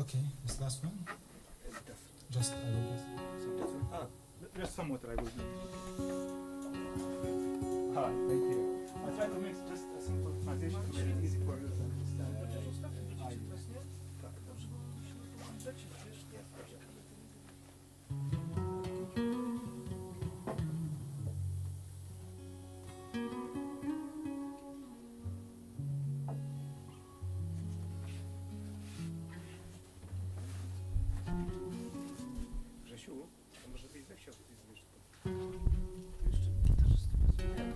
Okay, this last one. Just a little bit. Ah, just some water I will do. Hi, thank you. I try to make just a simple transition, very easy for you jak się tutaj zmierzy? To jeszcze to wszystko rozumiem.